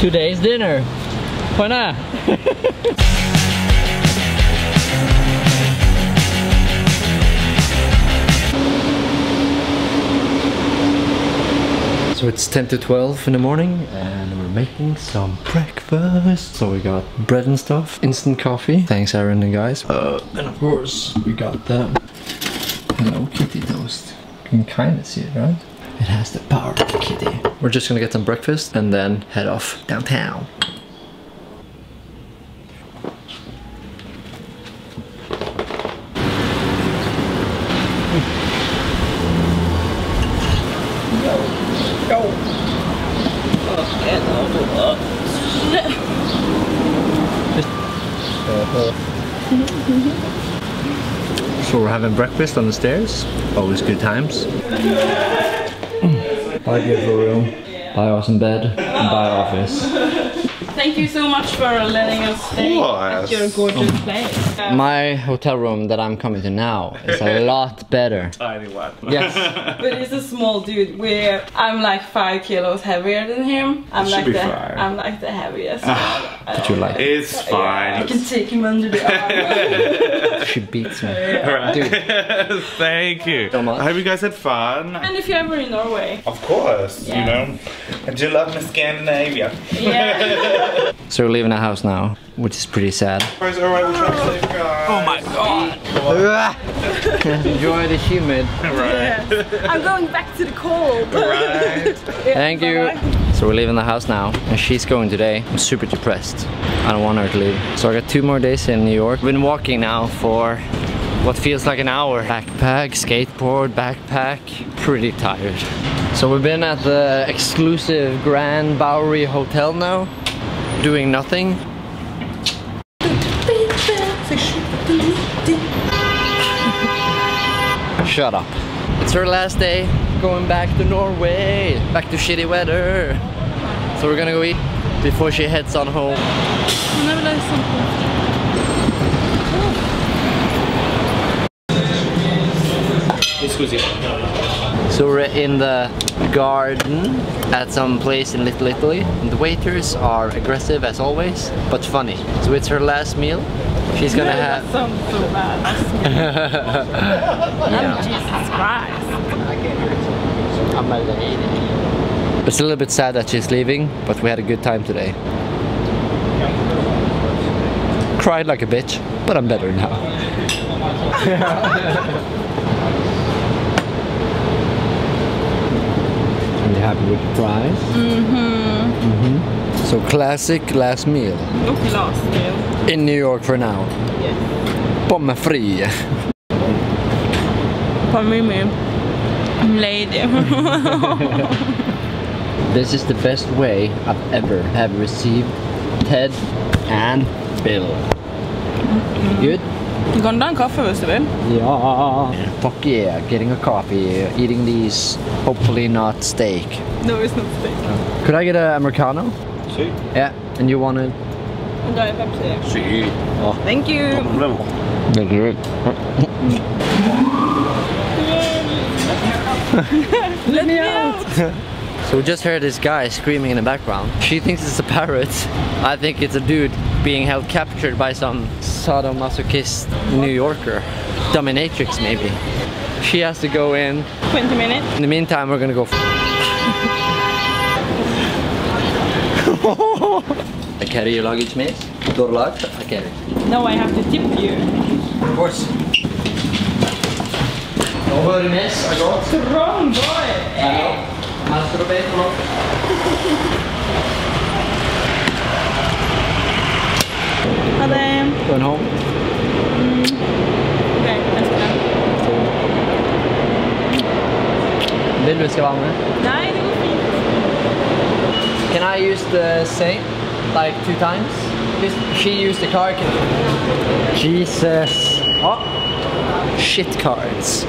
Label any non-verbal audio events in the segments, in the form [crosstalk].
Today's dinner. Why not? [laughs] So it's 10 to 12 in the morning and we're making some breakfast. So we got bread and stuff, instant coffee. Thanks Aaron and guys. Uh, and of course we got the Hello Kitty toast. You can kind of see it, right? It has the power of a kitty. We're just gonna get some breakfast and then head off downtown. So we're having breakfast on the stairs. Always good times. Buy beautiful room. Buy awesome bed. And buy office. Thank you so much for letting us stay at course. your gorgeous um, place. Um, uh, my hotel room that I'm coming to now is a [laughs] lot better. Tiny one. Yes. [laughs] But he's a small dude where I'm like five kilos heavier than him. I'm Should like be the fine. I'm like the heaviest. Ah, uh, but you like it. It's I fine. can take him under the [laughs] arm. She beats me. Right. Dude. Thank you. So much. I hope you guys had fun. and if you're ever in Norway. Of course, Yeah. you know. I do love my Scandinavia. Yeah. So we're leaving the house now, which is pretty sad. Guys, alright, we'll try to save guys. Oh my god! [laughs] Enjoy the humid. Right. I'm going back to the cold. right. Thank you. Bye-bye. So we're leaving the house now, and she's going today. I'm super depressed. I don't want her to leave. So I got two more days in New York. Been walking now for what feels like an hour. Backpack, skateboard, backpack. Pretty tired. So we've been at the exclusive Grand Bowery Hotel now, doing nothing. [laughs] Shut up. It's her last day going back to Norway, back to shitty weather. So we're gonna go eat before she heads on home. Nu So we're in the garden at some place in Little Italy. And the waiters are aggressive as always, but funny. So it's her last meal. She's gonna That have. sounds so bad. [laughs] Yeah. Jesus Christ. I'm a lady. It's a little bit sad that she's leaving, but we had a good time today. Cried like a bitch, but I'm better now. [laughs] you happy with the price? Mm-hmm. Mm-hmm. So classic last meal Och last meal. in New York for now. Yes. Pommes frites. Pommes med lady. [laughs] This is the best way I've ever have received Ted and Bill. Good? Du kan ta en kaffe hvis du vil. Yeah. Fuck yeah, getting a coffee, eating these, hopefully not steak. No, it's not steak. Could I get an Americano? Sí. Yeah, and you wanted? En Diet Pepsi. Sí. Oh. Thank you. No Problem. That's good. Let me out. [laughs] So we just heard this guy screaming in the background. She thinks it's a parrot. I think it's a dude being held captured by some sadomasochist New Yorker. Dominatrix maybe. She has to go in. 20 minutes. In the meantime, we're gonna go. [laughs] I carry your luggage, miss. Door locked. I carry. It. No, I have to tip you. Of course. Don't worry, miss. I got. Strong boy. Hello. Masturbate, hello. [laughs] Ha det. Going home. Okej, älskar den. Vill du ska vara med? Nej, det går fint. Can I use the same? Like two times? She used the car. Can... Jesus. Oh. Shit cards.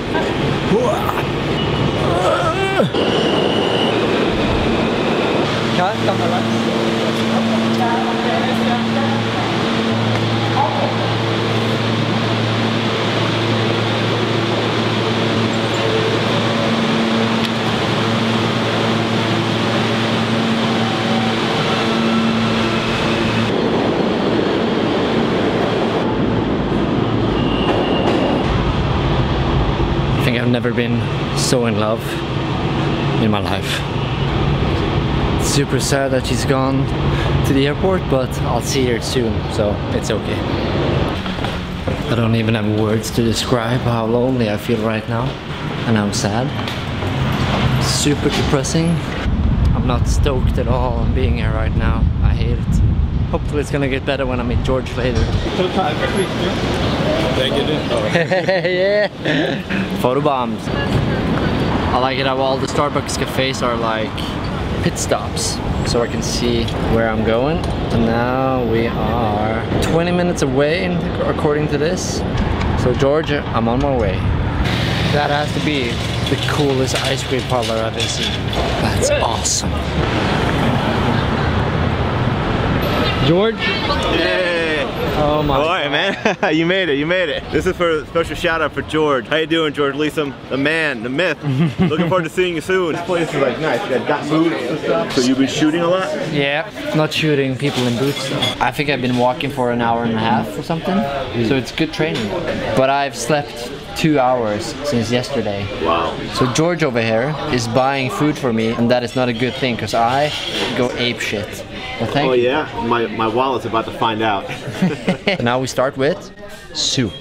Never been so in love in my life. Super sad that she's gone to the airport, but I'll see her soon, so it's okay. I don't even have words to describe how lonely I feel right now, and I'm sad. Super depressing. I'm not stoked at all on being here right now. I hate it. Hopefully it's gonna get better when I meet George later. [laughs] yeah. Photo bombs. I like it how all the Starbucks cafes are like pit stops so I can see where I'm going. And now we are 20 minutes away according to this. So Georgia, I'm on my way. That has to be the coolest ice cream parlor I've ever seen. That's awesome. George? Hey. Oh my All right, man. [laughs] you made it. You made it. This is for a special shout out for George. How you doing, George Leeson? The man, the myth. [laughs] Looking forward to seeing you soon. This place is like nice. You got got boots and stuff. So you've been shooting a lot? Yeah, not shooting people in boots though. I think I've been walking for an hour and a half or something. So it's good training. But I've slept two hours since yesterday. Wow. So George over here is buying food for me and that is not a good thing because I go ape shit. Well, thank Oh you. yeah? My, my wallet's about to find out. [laughs] now we start with soup.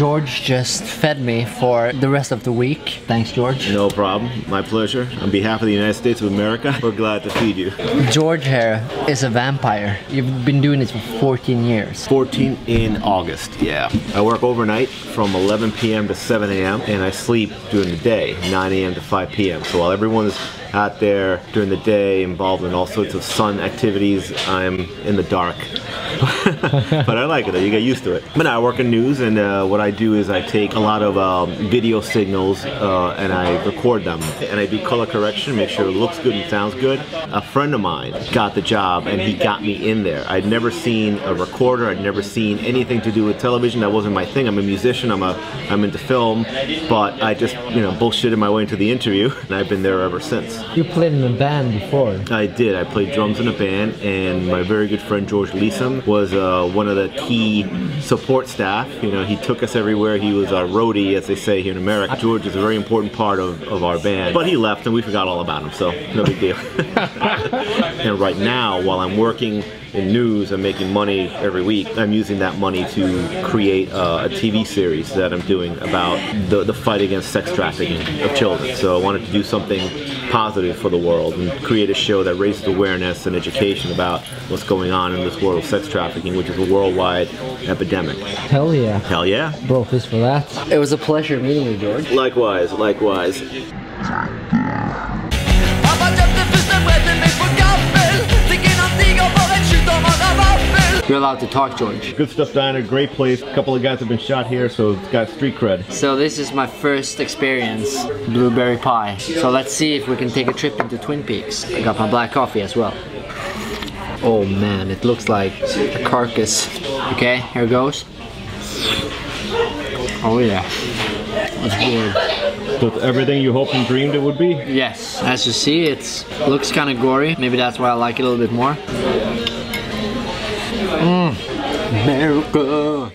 George just fed me for the rest of the week. Thanks, George. no problem. My pleasure. On behalf of the United States of America, [laughs] we're glad to feed you. George here is a vampire. You've been doing this for 14 years. 14 in August, yeah. I work overnight from 11 p.m. to 7 a.m. and I sleep during the day, 9 a.m. to 5 p.m. So while everyone's out there during the day involved in all sorts of sun activities, I'm in the dark. [laughs] but I like it though, you get used to it. But I work in news and uh, what I do is I take a lot of um, video signals uh, and I record them. And I do color correction, make sure it looks good and sounds good. A friend of mine got the job and he got me in there. I'd never seen a recorder, I'd never seen anything to do with television. That wasn't my thing. I'm a musician, I'm a I'm into film, but I just, you know, bullshitted my way into the interview [laughs] and I've been there ever since. You played in a band before. I did. I played drums in a band, and my very good friend George Leeson was uh, one of the key support staff. You know, he took us everywhere. He was our roadie, as they say here in America. George is a very important part of, of our band, but he left, and we forgot all about him, so no big deal. [laughs] and right now, while I'm working in news and making money every week, I'm using that money to create uh, a TV series that I'm doing about the, the fight against sex trafficking of children. So I wanted to do something positive for the world and create a show that raises awareness and education about what's going on in this world of sex trafficking, which is a worldwide epidemic. Hell yeah. Hell yeah. Bro, this for that. It was a pleasure meeting you, George. Likewise, likewise. You're allowed to talk, George. Good Stuff Diner, great place. A couple of guys have been shot here, so it's got street cred. So this is my first experience, blueberry pie. So let's see if we can take a trip into Twin Peaks. I got my black coffee as well. Oh man, it looks like a carcass. Okay, here goes. Oh yeah, that's good. So it's everything you hoped and dreamed it would be? Yes, as you see, it looks kind of gory. Maybe that's why I like it a little bit more. America.